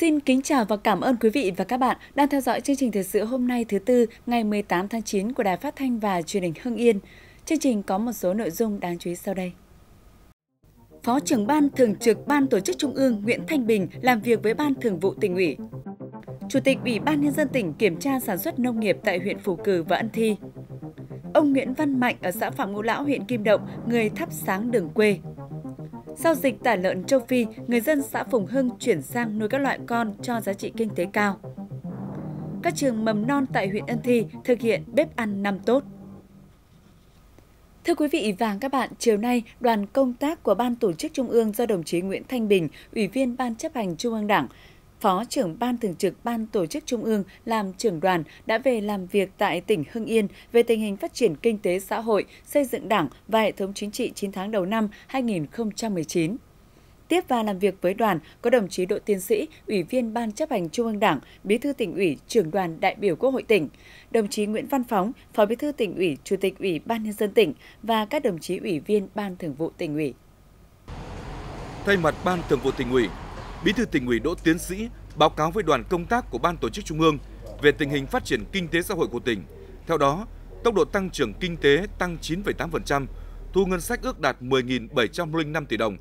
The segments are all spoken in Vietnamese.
Xin kính chào và cảm ơn quý vị và các bạn đang theo dõi chương trình thời sự hôm nay thứ tư ngày 18 tháng 9 của Đài Phát thanh và Truyền hình Hưng Yên. Chương trình có một số nội dung đáng chú ý sau đây. Phó trưởng ban thường trực Ban Tổ chức Trung ương Nguyễn Thanh Bình làm việc với Ban Thường vụ tỉnh ủy. Chủ tịch Ủy ban Nhân dân tỉnh kiểm tra sản xuất nông nghiệp tại huyện Phù Cử và Ân Thi. Ông Nguyễn Văn Mạnh ở xã Phạm Ngũ Lão, huyện Kim Động, người thắp sáng đường quê. Sau dịch tả lợn châu Phi, người dân xã Phùng Hưng chuyển sang nuôi các loại con cho giá trị kinh tế cao. Các trường mầm non tại huyện Ân Thi thực hiện bếp ăn năm tốt. Thưa quý vị và các bạn, chiều nay, đoàn công tác của Ban Tổ chức Trung ương do đồng chí Nguyễn Thanh Bình, Ủy viên Ban chấp hành Trung ương Đảng, Phó trưởng Ban Thường trực Ban Tổ chức Trung ương làm trưởng đoàn đã về làm việc tại tỉnh Hưng Yên về tình hình phát triển kinh tế xã hội, xây dựng đảng và hệ thống chính trị 9 tháng đầu năm 2019. Tiếp và làm việc với đoàn có đồng chí Đỗ Tiến sĩ, Ủy viên Ban chấp hành Trung ương Đảng, Bí thư tỉnh ủy, trưởng đoàn đại biểu Quốc hội tỉnh, đồng chí Nguyễn Văn Phóng, Phó Bí thư tỉnh ủy, Chủ tịch Ủy ban nhân dân tỉnh và các đồng chí ủy viên Ban Thường vụ tỉnh ủy. Thay mặt Ban Thường vụ tỉnh ủy, Bí thư tỉnh ủy Đỗ Tiến Sĩ báo cáo với đoàn công tác của Ban Tổ chức Trung ương về tình hình phát triển kinh tế xã hội của tỉnh. Theo đó, tốc độ tăng trưởng kinh tế tăng 9,8%, thu ngân sách ước đạt 10.705 tỷ đồng.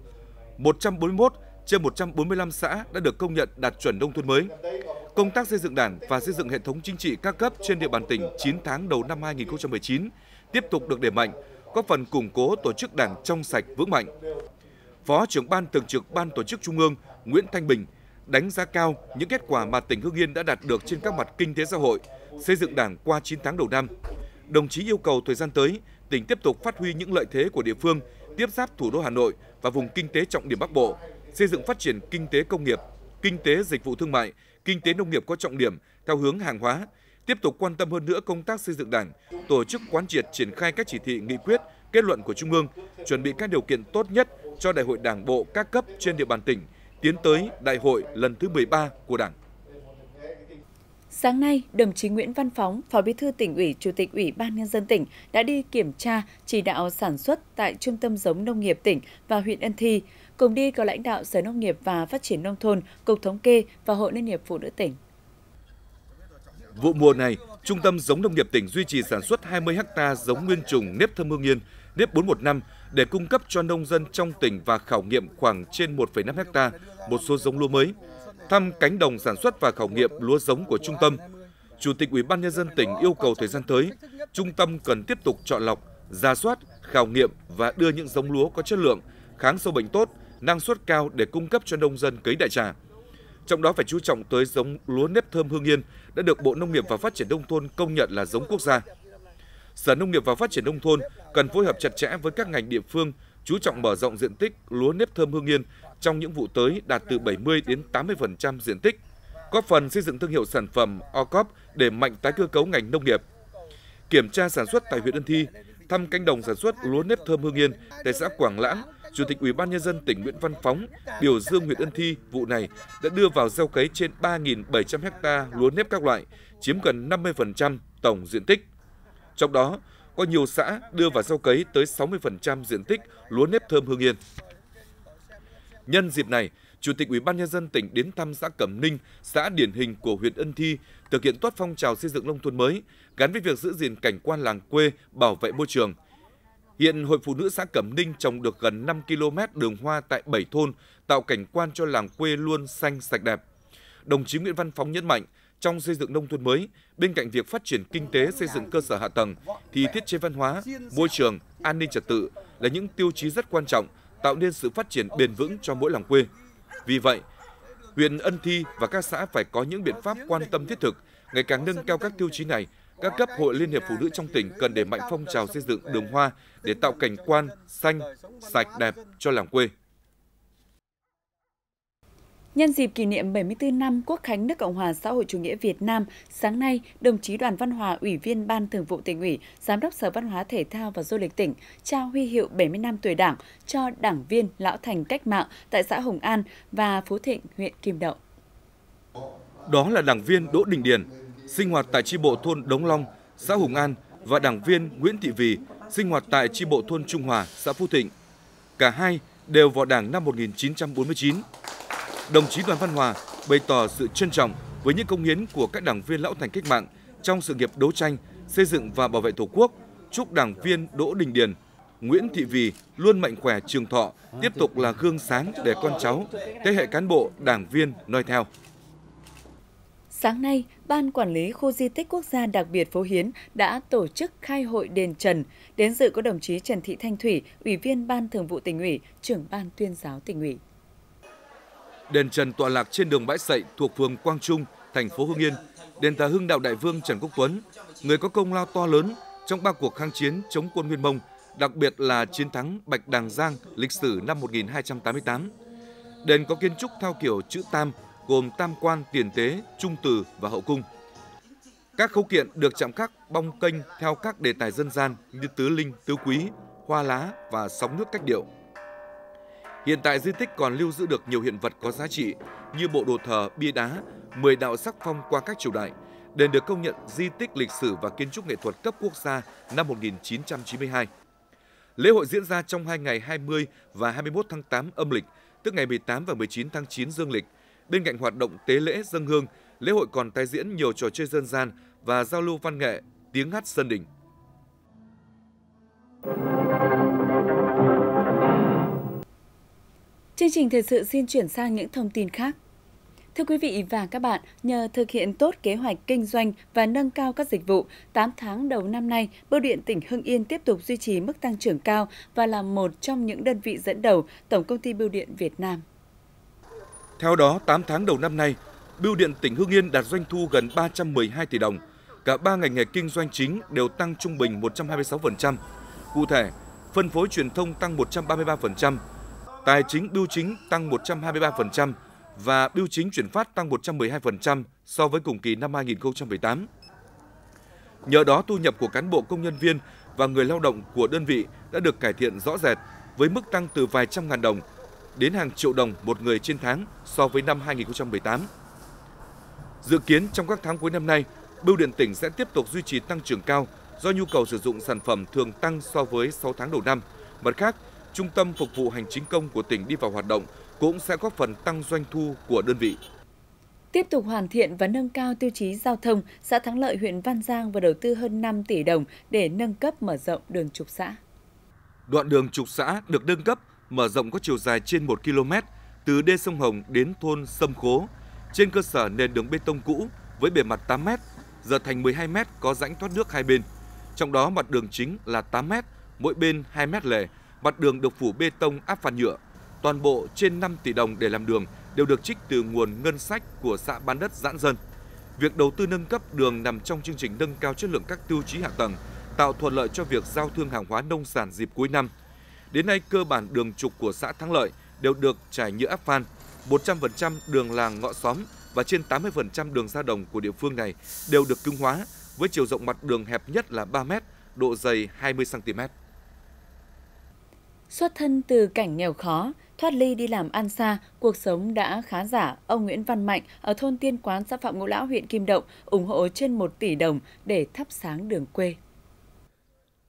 141 trên 145 xã đã được công nhận đạt chuẩn nông thôn mới. Công tác xây dựng đảng và xây dựng hệ thống chính trị các cấp trên địa bàn tỉnh 9 tháng đầu năm 2019 tiếp tục được đẩy mạnh, góp phần củng cố tổ chức đảng trong sạch vững mạnh. Phó trưởng ban thường trực ban tổ chức Trung ương Nguyễn Thanh Bình đánh giá cao những kết quả mà tỉnh Hưng Yên đã đạt được trên các mặt kinh tế xã hội, xây dựng đảng qua 9 tháng đầu năm. Đồng chí yêu cầu thời gian tới, tỉnh tiếp tục phát huy những lợi thế của địa phương, tiếp giáp thủ đô Hà Nội và vùng kinh tế trọng điểm Bắc Bộ, xây dựng phát triển kinh tế công nghiệp, kinh tế dịch vụ thương mại, kinh tế nông nghiệp có trọng điểm theo hướng hàng hóa, tiếp tục quan tâm hơn nữa công tác xây dựng Đảng, tổ chức quán triệt triển khai các chỉ thị, nghị quyết, kết luận của Trung ương, chuẩn bị các điều kiện tốt nhất cho Đại hội Đảng bộ các cấp trên địa bàn tỉnh, tiến tới Đại hội lần thứ 13 của Đảng. Sáng nay, đồng chí Nguyễn Văn Phóng, Phó Bí thư tỉnh ủy, Chủ tịch Ủy ban nhân dân tỉnh đã đi kiểm tra chỉ đạo sản xuất tại Trung tâm giống nông nghiệp tỉnh và huyện Ân Thi. Cùng đi có lãnh đạo Sở Nông nghiệp và Phát triển nông thôn, Cục Thống kê và Hội Liên hiệp Phụ nữ tỉnh. Vụ mùa này, Trung tâm giống nông nghiệp tỉnh duy trì sản xuất 20 ha giống nguyên trùng nếp thơm hương yên, nếp 415 để cung cấp cho nông dân trong tỉnh và khảo nghiệm khoảng trên 1,5 hecta một số giống lúa mới. Thăm cánh đồng sản xuất và khảo nghiệm lúa giống của trung tâm, Chủ tịch Ủy ban nhân dân tỉnh yêu cầu thời gian tới, trung tâm cần tiếp tục chọn lọc, ra soát, khảo nghiệm và đưa những giống lúa có chất lượng, kháng sâu bệnh tốt, năng suất cao để cung cấp cho nông dân cấy đại trà. Trong đó phải chú trọng tới giống lúa nếp thơm hương yên đã được Bộ Nông nghiệp và Phát triển nông thôn công nhận là giống quốc gia. Sở Nông nghiệp và Phát triển nông thôn cần phối hợp chặt chẽ với các ngành địa phương, chú trọng mở rộng diện tích lúa nếp thơm hương yên trong những vụ tới đạt từ 70 đến 80% diện tích, góp phần xây dựng thương hiệu sản phẩm OCOP để mạnh tái cơ cấu ngành nông nghiệp. Kiểm tra sản xuất tại huyện Ân Thi, thăm cánh đồng sản xuất lúa nếp thơm hương yên tại xã Quảng Lãng, Chủ tịch Ủy ban nhân dân tỉnh Nguyễn Văn Phóng biểu dương huyện Ân Thi vụ này đã đưa vào gieo cấy trên 3.700 ha lúa nếp các loại, chiếm gần 50% tổng diện tích. Trong đó, có nhiều xã đưa vào gieo cấy tới 60% diện tích lúa nếp thơm hương yên. Nhân dịp này, Chủ tịch Ủy ban nhân dân tỉnh đến thăm xã Cẩm Ninh, xã điển hình của huyện Ân Thi, thực hiện tốt phong trào xây dựng nông thôn mới gắn với việc giữ gìn cảnh quan làng quê, bảo vệ môi trường. Hiện Hội Phụ nữ xã Cẩm Ninh trồng được gần 5 km đường hoa tại 7 thôn, tạo cảnh quan cho làng quê luôn xanh sạch đẹp. Đồng chí Nguyễn Văn Phóng nhấn mạnh, trong xây dựng nông thôn mới, bên cạnh việc phát triển kinh tế xây dựng cơ sở hạ tầng, thì thiết chế văn hóa, môi trường, an ninh trật tự là những tiêu chí rất quan trọng, tạo nên sự phát triển bền vững cho mỗi làng quê. Vì vậy, huyện Ân Thi và các xã phải có những biện pháp quan tâm thiết thực, ngày càng nâng cao các tiêu chí này. Các cấp hội Liên hiệp Phụ nữ trong tỉnh cần đẩy mạnh phong trào xây dựng đường hoa để tạo cảnh quan xanh, sạch đẹp cho làng quê. Nhân dịp kỷ niệm 74 năm Quốc khánh nước Cộng hòa xã hội chủ nghĩa Việt Nam, sáng nay, đồng chí Đoàn Văn Hòa, Ủy viên Ban Thường vụ tỉnh ủy, Giám đốc Sở Văn hóa Thể thao và Du lịch tỉnh trao huy hiệu 70 năm tuổi Đảng cho đảng viên lão thành cách mạng tại xã Hồng An và Phú Thịnh, huyện Kim Động. Đó là đảng viên Đỗ Đình Điền, sinh hoạt tại chi bộ thôn Đống Long, xã Hồng An và đảng viên Nguyễn Thị Vì, sinh hoạt tại chi bộ thôn Trung Hòa, xã Phú Thịnh. Cả hai đều vào Đảng năm 1949 đồng chí Đoàn Văn Hòa bày tỏ sự trân trọng với những công hiến của các đảng viên lão thành cách mạng trong sự nghiệp đấu tranh, xây dựng và bảo vệ Tổ quốc, chúc đảng viên Đỗ Đình Điền, Nguyễn Thị Vì luôn mạnh khỏe trường thọ, tiếp tục là gương sáng để con cháu, thế hệ cán bộ, đảng viên noi theo. Sáng nay, Ban Quản lý Khu Di tích Quốc gia đặc biệt Phố Hiến đã tổ chức khai hội đền Trần. Đến dự có đồng chí Trần Thị Thanh Thủy, Ủy viên Ban Thường vụ tỉnh ủy, trưởng Ban tuyên giáo tỉnh ủy. Đền Trần tọa lạc trên đường Bãi Sậy thuộc phường Quang Trung, thành phố Hưng Yên. Đền thờ Hưng Đạo Đại Vương Trần Quốc Tuấn, người có công lao to lớn trong ba cuộc kháng chiến chống quân Nguyên Mông, đặc biệt là chiến thắng Bạch Đằng Giang lịch sử năm 1288. Đền có kiến trúc theo kiểu chữ Tam, gồm tam quan, tiền tế, trung từ và hậu cung. Các khấu kiện được chạm khắc bong kênh theo các đề tài dân gian như tứ linh, tứ quý, hoa lá và sóng nước cách điệu. Hiện tại di tích còn lưu giữ được nhiều hiện vật có giá trị như bộ đồ thờ, bia đá, 10 đạo sắc phong qua các triều đại. Đền được công nhận di tích lịch sử và kiến trúc nghệ thuật cấp quốc gia năm 1992. Lễ hội diễn ra trong hai ngày 20 và 21 tháng 8 âm lịch, tức ngày 18 và 19 tháng 9 dương lịch. Bên cạnh hoạt động tế lễ dân hương, lễ hội còn tái diễn nhiều trò chơi dân gian và giao lưu văn nghệ, tiếng hát sân đình. Chương trình thời sự xin chuyển sang những thông tin khác. Thưa quý vị và các bạn, nhờ thực hiện tốt kế hoạch kinh doanh và nâng cao các dịch vụ, 8 tháng đầu năm nay, Bưu điện tỉnh Hưng Yên tiếp tục duy trì mức tăng trưởng cao và là một trong những đơn vị dẫn đầu Tổng công ty Bưu điện Việt Nam. Theo đó, 8 tháng đầu năm nay, Bưu điện tỉnh Hưng Yên đạt doanh thu gần 312 tỷ đồng. Cả ba ngành nghề kinh doanh chính đều tăng trung bình 126%. Cụ thể, phân phối truyền thông tăng 133%, tài chính bưu chính tăng 123% và bưu chính chuyển phát tăng 112% so với cùng kỳ năm 2018. Nhờ đó, thu nhập của cán bộ công nhân viên và người lao động của đơn vị đã được cải thiện rõ rệt với mức tăng từ vài trăm ngàn đồng đến hàng triệu đồng một người trên tháng so với năm 2018. Dự kiến trong các tháng cuối năm nay, Bưu điện tỉnh sẽ tiếp tục duy trì tăng trưởng cao do nhu cầu sử dụng sản phẩm thường tăng so với 6 tháng đầu năm. Mặt khác, Trung tâm Phục vụ Hành chính công của tỉnh đi vào hoạt động cũng sẽ góp phần tăng doanh thu của đơn vị. Tiếp tục hoàn thiện và nâng cao tiêu chí giao thông, xã Thắng Lợi huyện Văn Giang vừa đầu tư hơn 5 tỷ đồng để nâng cấp mở rộng đường trục xã. Đoạn đường trục xã được nâng cấp, mở rộng có chiều dài trên 1 km từ đê sông Hồng đến thôn Sâm Khố, trên cơ sở nền đường bê tông cũ với bề mặt 8 m, giờ thành 12 m có rãnh thoát nước hai bên. Trong đó mặt đường chính là 8 m, mỗi bên 2 m lề, mặt đường được phủ bê tông áp phan nhựa. Toàn bộ trên 5 tỷ đồng để làm đường đều được trích từ nguồn ngân sách của xã bán đất giãn dân. Việc đầu tư nâng cấp đường nằm trong chương trình nâng cao chất lượng các tiêu chí hạ tầng, tạo thuận lợi cho việc giao thương hàng hóa nông sản dịp cuối năm. Đến nay, cơ bản đường trục của xã Thắng Lợi đều được trải nhựa áp phan, 100% đường làng ngõ xóm và trên 80% đường ra đồng của địa phương này đều được cứng hóa với chiều rộng mặt đường hẹp nhất là 3 m, độ dày 20 cm. Xuất thân từ cảnh nghèo khó, thoát ly đi làm ăn xa, cuộc sống đã khá giả. Ông Nguyễn Văn Mạnh ở thôn Tiên Quán, xã Phạm Ngũ Lão, huyện Kim Động ủng hộ trên 1 tỷ đồng để thắp sáng đường quê.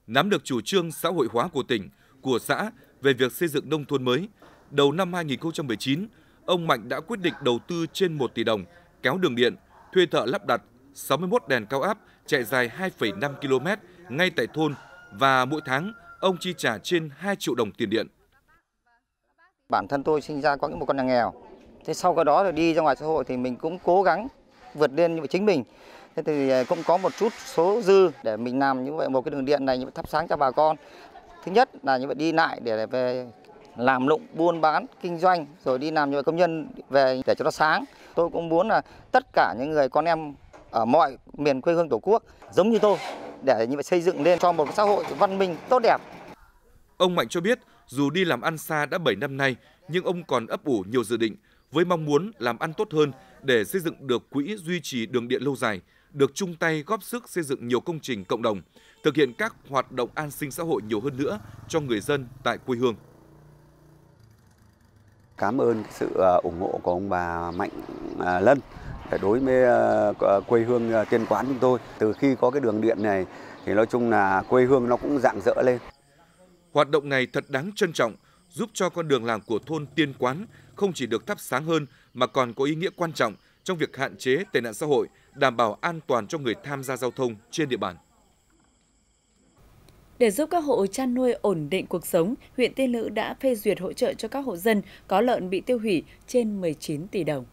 Nắm được chủ trương xã hội hóa của tỉnh, của xã về việc xây dựng nông thôn mới, đầu năm 2019, ông Mạnh đã quyết định đầu tư trên 1 tỷ đồng, kéo đường điện, thuê thợ lắp đặt 61 đèn cao áp chạy dài 2,5 km ngay tại thôn và mỗi tháng ông chi trả trên 2 triệu đồng tiền điện. Bản thân tôi sinh ra có những một con nhà nghèo. Thế sau cái đó rồi đi ra ngoài xã hội thì mình cũng cố gắng vượt lên như vậy chính mình. Thế thì à, cũng có một chút số dư để mình làm như vậy, một cái đường điện này như vậy thắp sáng cho bà con. Thứ nhất là như vậy đi lại để về làm lụng, buôn bán, kinh doanh, rồi đi làm như vậy công nhân về để cho nó sáng. Tôi cũng muốn là tất cả những người con em ở mọi miền quê hương tổ quốc giống như tôi để như vậy xây dựng lên cho một xã hội văn minh tốt đẹp. Ông Mạnh cho biết, dù đi làm ăn xa đã 7 năm nay, nhưng ông còn ấp ủ nhiều dự định với mong muốn làm ăn tốt hơn để xây dựng được quỹ duy trì đường điện lâu dài, được chung tay góp sức xây dựng nhiều công trình cộng đồng, thực hiện các hoạt động an sinh xã hội nhiều hơn nữa cho người dân tại quê hương. Cảm ơn sự ờ, ủng hộ của ông bà Mạnh à, Lân đối với ờ, quê hương ờ, Tiên Quán chúng tôi. Từ khi có cái đường điện này thì nói chung là quê hương nó cũng rạng rỡ lên. Hoạt động này thật đáng trân trọng, giúp cho con đường làng của thôn Tiên Quán không chỉ được thắp sáng hơn mà còn có ý nghĩa quan trọng trong việc hạn chế tệ nạn xã hội, đảm bảo an toàn cho người tham gia giao thông trên địa bàn. Để giúp các hộ chăn nuôi ổn định cuộc sống, huyện Tiên Lữ đã phê duyệt hỗ trợ cho các hộ dân có lợn bị tiêu hủy trên 19 tỷ đồng.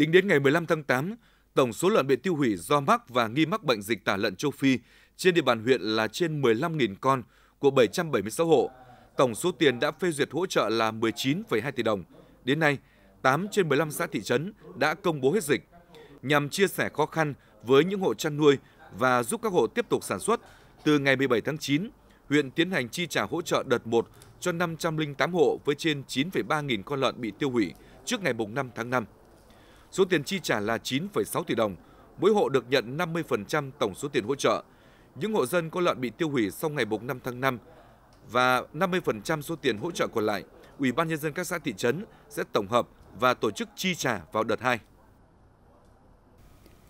Tính đến ngày 15 tháng 8, tổng số lợn bị tiêu hủy do mắc và nghi mắc bệnh dịch tả lợn châu Phi trên địa bàn huyện là trên 15.000 con của 776 hộ. Tổng số tiền đã phê duyệt hỗ trợ là 19,2 tỷ đồng. Đến nay, 8 trên 15 xã thị trấn đã công bố hết dịch. Nhằm chia sẻ khó khăn với những hộ chăn nuôi và giúp các hộ tiếp tục sản xuất, từ ngày 17 tháng 9, huyện tiến hành chi trả hỗ trợ đợt 1 cho 508 hộ với trên 9,3 nghìn con lợn bị tiêu hủy trước ngày 5 tháng 5. Số tiền chi trả là 9,6 tỷ đồng, mỗi hộ được nhận 50% tổng số tiền hỗ trợ. Những hộ dân có lợn bị tiêu hủy sau ngày 5 tháng 5 và 50% số tiền hỗ trợ còn lại, Ủy ban nhân dân các xã thị trấn sẽ tổng hợp và tổ chức chi trả vào đợt 2.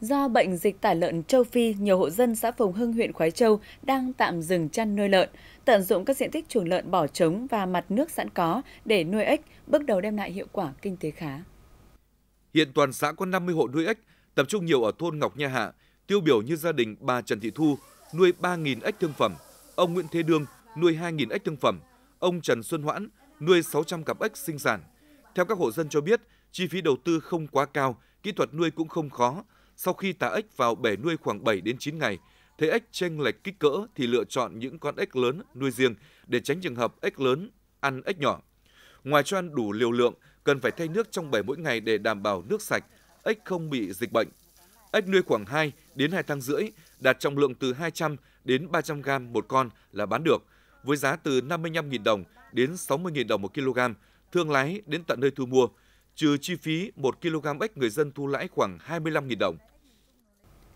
Do bệnh dịch tả lợn châu Phi, nhiều hộ dân xã Phùng Hưng, huyện Khói Châu đang tạm dừng chăn nuôi lợn, tận dụng các diện tích chuồng lợn bỏ trống và mặt nước sẵn có để nuôi ếch, bước đầu đem lại hiệu quả kinh tế khá. Hiện toàn xã có 50 hộ nuôi ếch, tập trung nhiều ở thôn Ngọc Nha Hạ, tiêu biểu như gia đình bà Trần Thị Thu nuôi 3.000 ếch thương phẩm, ông Nguyễn Thế Đương nuôi 2.000 ếch thương phẩm, ông Trần Xuân Hoãn nuôi 600 cặp ếch sinh sản. Theo các hộ dân cho biết, chi phí đầu tư không quá cao, kỹ thuật nuôi cũng không khó. Sau khi thả ếch vào bể nuôi khoảng 7 đến 9 ngày, thấy ếch chênh lệch kích cỡ thì lựa chọn những con ếch lớn nuôi riêng để tránh trường hợp ếch lớn ăn ếch nhỏ. Ngoài cho ăn đủ liều lượng, cần phải thay nước trong bể mỗi ngày để đảm bảo nước sạch, ếch không bị dịch bệnh. Ếch nuôi khoảng 2 đến 2 tháng rưỡi, đạt trọng lượng từ 200 đến 300 gram một con là bán được, với giá từ 55.000 đồng đến 60.000 đồng một kg, thương lái đến tận nơi thu mua, trừ chi phí 1 kg ếch người dân thu lãi khoảng 25.000 đồng.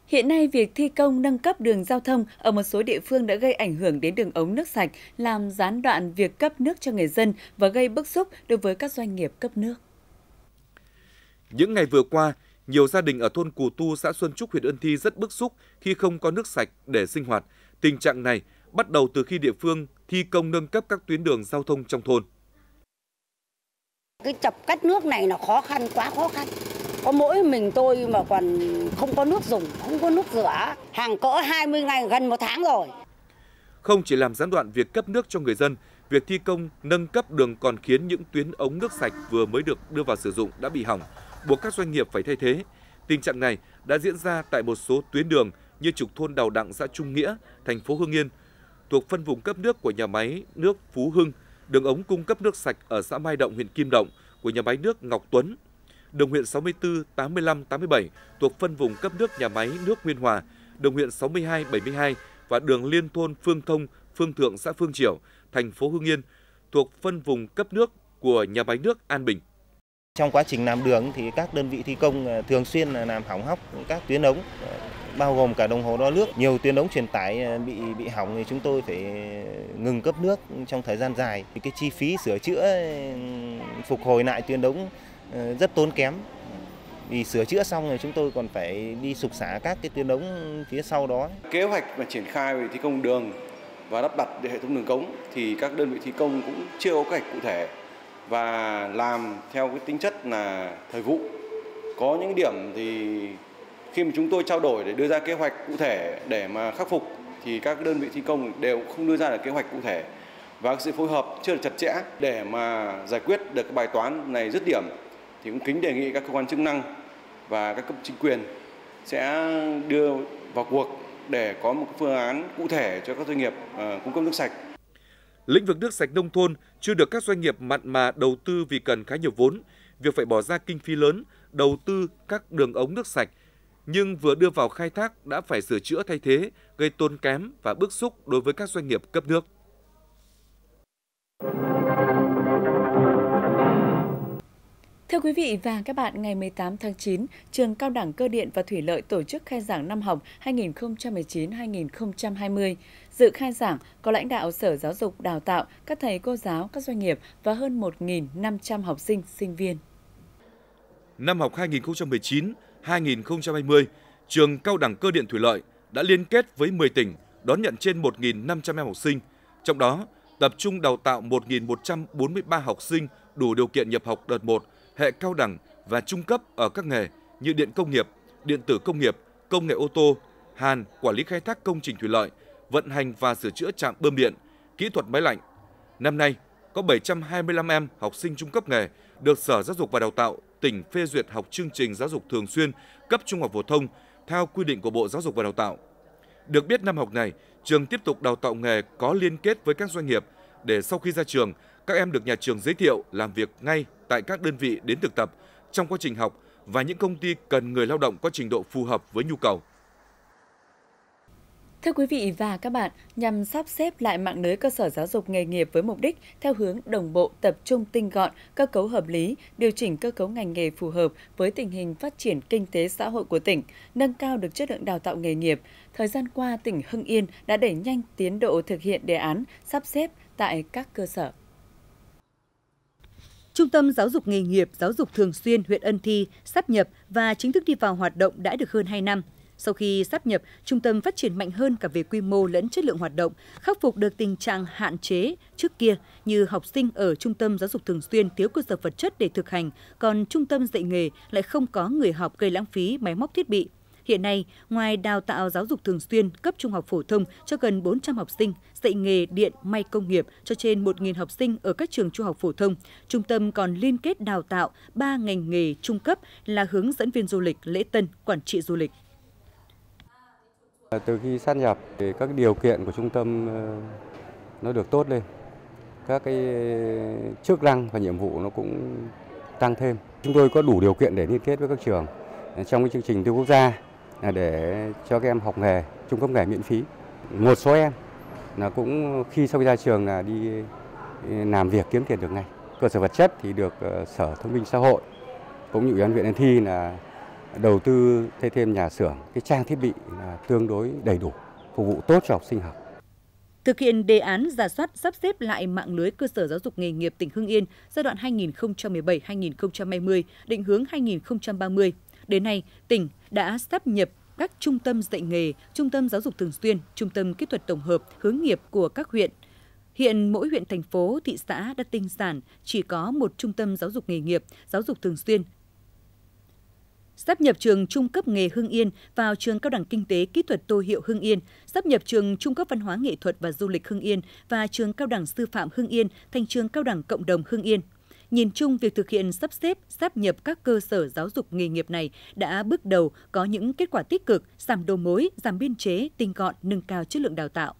Hiện nay, việc thi công nâng cấp đường giao thông ở một số địa phương đã gây ảnh hưởng đến đường ống nước sạch, làm gián đoạn việc cấp nước cho người dân và gây bức xúc đối với các doanh nghiệp cấp nước. Những ngày vừa qua, nhiều gia đình ở thôn Cù Tu, xã Xuân Trúc, huyện Ân Thi rất bức xúc khi không có nước sạch để sinh hoạt. Tình trạng này bắt đầu từ khi địa phương thi công nâng cấp các tuyến đường giao thông trong thôn. Cái chập cách nước này là khó khăn, quá khó khăn. Có mỗi mình tôi mà còn không có nước dùng, không có nước rửa. Hàng cỡ 20 ngày, gần một tháng rồi. Không chỉ làm gián đoạn việc cấp nước cho người dân, việc thi công nâng cấp đường còn khiến những tuyến ống nước sạch vừa mới được đưa vào sử dụng đã bị hỏng, buộc các doanh nghiệp phải thay thế. Tình trạng này đã diễn ra tại một số tuyến đường như trục thôn Đào Đặng, xã Trung Nghĩa, thành phố Hưng Yên, thuộc phân vùng cấp nước của nhà máy nước Phú Hưng, đường ống cung cấp nước sạch ở xã Mai Động, huyện Kim Động của nhà máy nước Ngọc Tuấn, đường huyện 64, 85, 87 thuộc phân vùng cấp nước nhà máy nước Nguyên Hòa, đường huyện 62, 72 và đường liên thôn Phương Thông, Phương Thượng, xã Phương Triểu, thành phố Hưng Yên thuộc phân vùng cấp nước của nhà máy nước An Bình. Trong quá trình làm đường thì các đơn vị thi công ờ, thường xuyên làm hỏng hóc các tuyến ống ờ, bao gồm cả đồng hồ đo nước. Nhiều tuyến ống truyền tải ờ, bị bị hỏng thì chúng tôi phải ngừng cấp nước trong thời gian dài. Thì cái chi phí sửa chữa phục hồi lại tuyến ống Ờ, rất tốn kém. Vì sửa chữa xong thì chúng tôi còn phải đi sục xả các cái tuyến ống phía sau đó. Kế hoạch mà triển khai về thi công đường và lắp đặt hệ thống đường cống thì các đơn vị thi công cũng chưa có kế hoạch cụ thể và làm theo cái tính chất là thời vụ. Có những điểm thì khi mà chúng tôi trao đổi để đưa ra kế hoạch cụ thể để mà khắc phục thì các đơn vị thi công đều không đưa ra được kế hoạch cụ thể và sự phối hợp chưa được chặt chẽ để mà giải quyết được cái bài toán này dứt điểm thì cũng kính đề nghị các cơ quan chức năng và các cấp chính quyền sẽ đưa vào cuộc để có một phương án cụ thể cho các doanh nghiệp ờ, cung cấp nước sạch Lĩnh vực nước sạch nông thôn chưa được các doanh nghiệp mặn mà đầu tư vì cần khá nhiều vốn, việc phải bỏ ra kinh phí lớn đầu tư các đường ống nước sạch nhưng vừa đưa vào khai thác đã phải sửa chữa thay thế, gây tốn kém và bức xúc đối với các doanh nghiệp cấp nước. Thưa quý vị và các bạn, ngày 18 tháng 9, Trường Cao đẳng Cơ điện và Thủy lợi tổ chức khai giảng năm học 2019-2020. Dự khai giảng có lãnh đạo Sở Giáo dục Đào tạo, các thầy cô giáo, các doanh nghiệp và hơn 1.500 học sinh, sinh viên. Năm học 2019-2020, Trường Cao đẳng Cơ điện Thủy lợi đã liên kết với 10 tỉnh đón nhận trên 1.500 em học sinh, trong đó tập trung đào tạo 1.143 học sinh đủ điều kiện nhập học đợt 1 hệ cao đẳng và trung cấp ở các nghề như điện công nghiệp, điện tử công nghiệp, công nghệ ô tô, hàn, quản lý khai thác công trình thủy lợi, vận hành và sửa chữa trạm bơm điện, kỹ thuật máy lạnh. Năm nay, có 725 em học sinh trung cấp nghề được Sở Giáo dục và Đào tạo tỉnh phê duyệt học chương trình giáo dục thường xuyên cấp trung học phổ thông theo quy định của Bộ Giáo dục và Đào tạo. Được biết năm học này, trường tiếp tục đào tạo nghề có liên kết với các doanh nghiệp để sau khi ra trường, các em được nhà trường giới thiệu làm việc ngay tại các đơn vị đến thực tập trong quá trình học và những công ty cần người lao động có trình độ phù hợp với nhu cầu. Thưa quý vị và các bạn, nhằm sắp xếp lại mạng lưới cơ sở giáo dục nghề nghiệp với mục đích theo hướng đồng bộ, tập trung tinh gọn, cơ cấu hợp lý, điều chỉnh cơ cấu ngành nghề phù hợp với tình hình phát triển kinh tế xã hội của tỉnh, nâng cao được chất lượng đào tạo nghề nghiệp, thời gian qua tỉnh Hưng Yên đã đẩy nhanh tiến độ thực hiện đề án sắp xếp tại các cơ sở. Trung tâm Giáo dục nghề nghiệp, giáo dục thường xuyên huyện Ân Thi sắp nhập và chính thức đi vào hoạt động đã được hơn 2 năm. Sau khi sắp nhập, trung tâm phát triển mạnh hơn cả về quy mô lẫn chất lượng hoạt động, khắc phục được tình trạng hạn chế trước kia như học sinh ở trung tâm giáo dục thường xuyên thiếu cơ sở vật chất để thực hành, còn trung tâm dạy nghề lại không có người học gây lãng phí máy móc thiết bị. Hiện nay, ngoài đào tạo giáo dục thường xuyên cấp trung học phổ thông cho gần 400 học sinh, dạy nghề điện, may công nghiệp cho trên 1.000 học sinh ở các trường trung học phổ thông, trung tâm còn liên kết đào tạo 3 ngành nghề trung cấp là hướng dẫn viên du lịch, lễ tân, quản trị du lịch. Từ khi sát nhập thì các điều kiện của trung tâm ờ, nó được tốt lên. Các cái chức năng và nhiệm vụ nó cũng tăng thêm. Chúng tôi có đủ điều kiện để liên kết với các trường trong cái chương trình tiêu quốc gia để cho các em học nghề, trung cấp nghề miễn phí. Một số em là cũng khi sau khi ra trường là đi làm việc kiếm tiền được ngay. Cơ sở vật chất thì được ờ, Sở Thông minh Xã hội cũng như Ủy ban huyện An Thi là đầu tư thay thêm nhà xưởng, cái trang thiết bị là tương đối đầy đủ, phục vụ tốt cho học sinh học. Thực hiện đề án giả soát sắp xếp lại mạng lưới cơ sở giáo dục nghề nghiệp tỉnh Hưng Yên giai đoạn 2017-2020, định hướng 2030. Đến nay, tỉnh đã sắp nhập các trung tâm dạy nghề, trung tâm giáo dục thường xuyên, trung tâm kỹ thuật tổng hợp, hướng nghiệp của các huyện. Hiện mỗi huyện thành phố, thị xã đã tinh giản chỉ có một trung tâm giáo dục nghề nghiệp, giáo dục thường xuyên sắp nhập trường trung cấp nghề Hưng Yên vào trường cao đẳng kinh tế kỹ thuật Tô Hiệu Hưng Yên, sắp nhập trường trung cấp văn hóa nghệ thuật và du lịch Hưng Yên và trường cao đẳng sư phạm Hưng Yên thành trường cao đẳng cộng đồng Hưng Yên. Nhìn chung, việc thực hiện sắp xếp, sắp nhập các cơ sở giáo dục nghề nghiệp này đã bước đầu có những kết quả tích cực, giảm đầu mối, giảm biên chế, tinh gọn, nâng cao chất lượng đào tạo.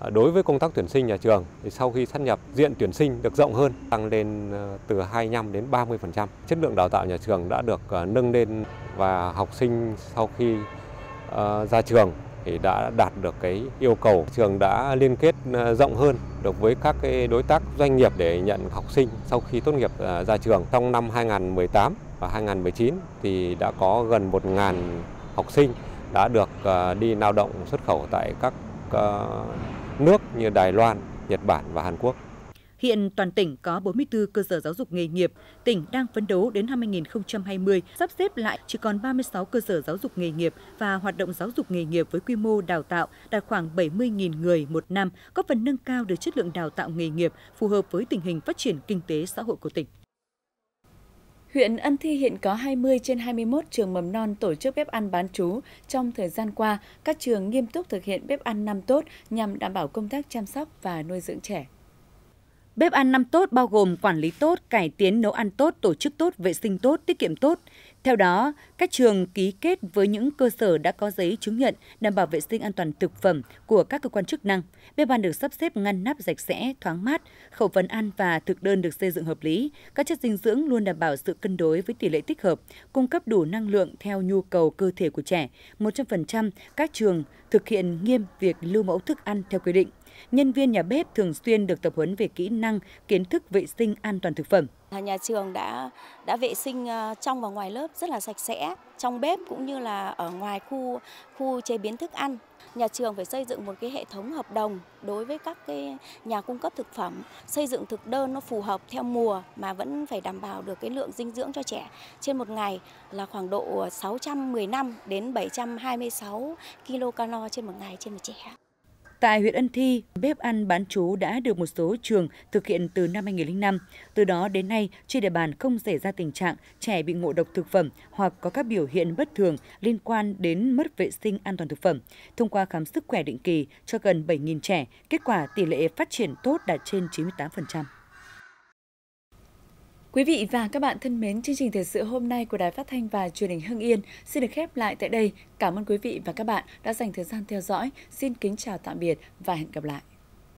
À, đối với công tác tuyển sinh nhà trường thì sau khi sát nhập diện tuyển sinh được rộng hơn tăng lên ờ, từ 25 đến 30%. Chất lượng đào tạo nhà trường đã được ờ, nâng lên và học sinh sau khi ờ, ra trường thì đã đạt được cái yêu cầu. Trường đã liên kết ờ, rộng hơn được với các cái đối tác doanh nghiệp để nhận học sinh sau khi tốt nghiệp ờ, ra trường. Trong năm 2018 và 2019 thì đã có gần 1.000 học sinh đã được ờ, đi lao động xuất khẩu tại các nước như Đài Loan, Nhật Bản và Hàn Quốc. Hiện toàn tỉnh có 44 cơ sở giáo dục nghề nghiệp. Tỉnh đang phấn đấu đến năm 2020 sắp xếp lại chỉ còn 36 cơ sở giáo dục nghề nghiệp và hoạt động giáo dục nghề nghiệp với quy mô đào tạo đạt khoảng 70.000 người một năm, có phần nâng cao được chất lượng đào tạo nghề nghiệp phù hợp với tình hình phát triển kinh tế xã hội của tỉnh. Huyện Ân Thi hiện có 20 trên 21 trường mầm non tổ chức bếp ăn bán trú. Trong thời gian qua, các trường nghiêm túc thực hiện bếp ăn năm tốt nhằm đảm bảo công tác chăm sóc và nuôi dưỡng trẻ. Bếp ăn năm tốt bao gồm quản lý tốt, cải tiến nấu ăn tốt, tổ chức tốt, vệ sinh tốt, tiết kiệm tốt. Theo đó, các trường ký kết với những cơ sở đã có giấy chứng nhận đảm bảo vệ sinh an toàn thực phẩm của các cơ quan chức năng. Bếp ăn được sắp xếp ngăn nắp sạch sẽ, thoáng mát, khẩu phần ăn và thực đơn được xây dựng hợp lý. Các chất dinh dưỡng luôn đảm bảo sự cân đối với tỷ lệ tích hợp, cung cấp đủ năng lượng theo nhu cầu cơ thể của trẻ. 100% các trường thực hiện nghiêm việc lưu mẫu thức ăn theo quy định nhân viên nhà bếp thường xuyên được tập huấn về kỹ năng, kiến thức vệ sinh an toàn thực phẩm. Nhà trường đã đã vệ sinh ờ, trong và ngoài lớp rất là sạch sẽ, trong bếp cũng như là ở ngoài khu khu chế biến thức ăn. Nhà trường phải xây dựng một cái hệ thống hợp đồng đối với các cái nhà cung cấp thực phẩm, xây dựng thực đơn nó phù hợp theo mùa mà vẫn phải đảm bảo được cái lượng dinh dưỡng cho trẻ trên một ngày là khoảng độ 615 đến 726 kilocalo trên một ngày trên một trẻ. Tại huyện Ân Thi, bếp ăn bán chú đã được một số trường thực hiện từ năm 2005. Từ đó đến nay, trên địa bàn không xảy ra tình trạng trẻ bị ngộ độc thực phẩm hoặc có các biểu hiện bất thường liên quan đến mất vệ sinh an toàn thực phẩm. Thông qua khám sức khỏe định kỳ cho gần 7.000 trẻ, kết quả tỷ lệ phát triển tốt đạt trên 98%. Quý vị và các bạn thân mến, chương trình thời sự hôm nay của Đài Phát thanh và Truyền hình Hưng Yên xin được khép lại tại đây. Cảm ơn quý vị và các bạn đã dành thời gian theo dõi. Xin kính chào tạm biệt và hẹn gặp lại.